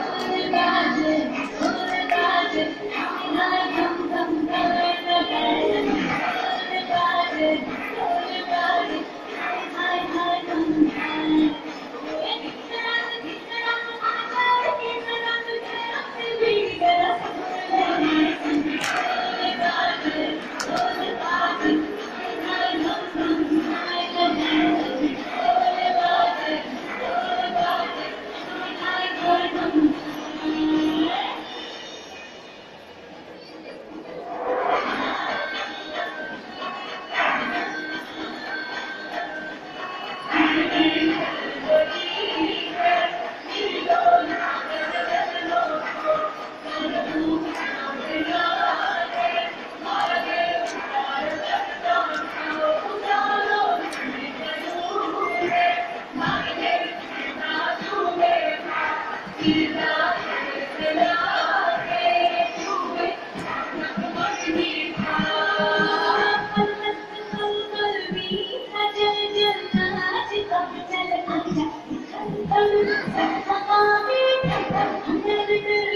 Yeah. I'm.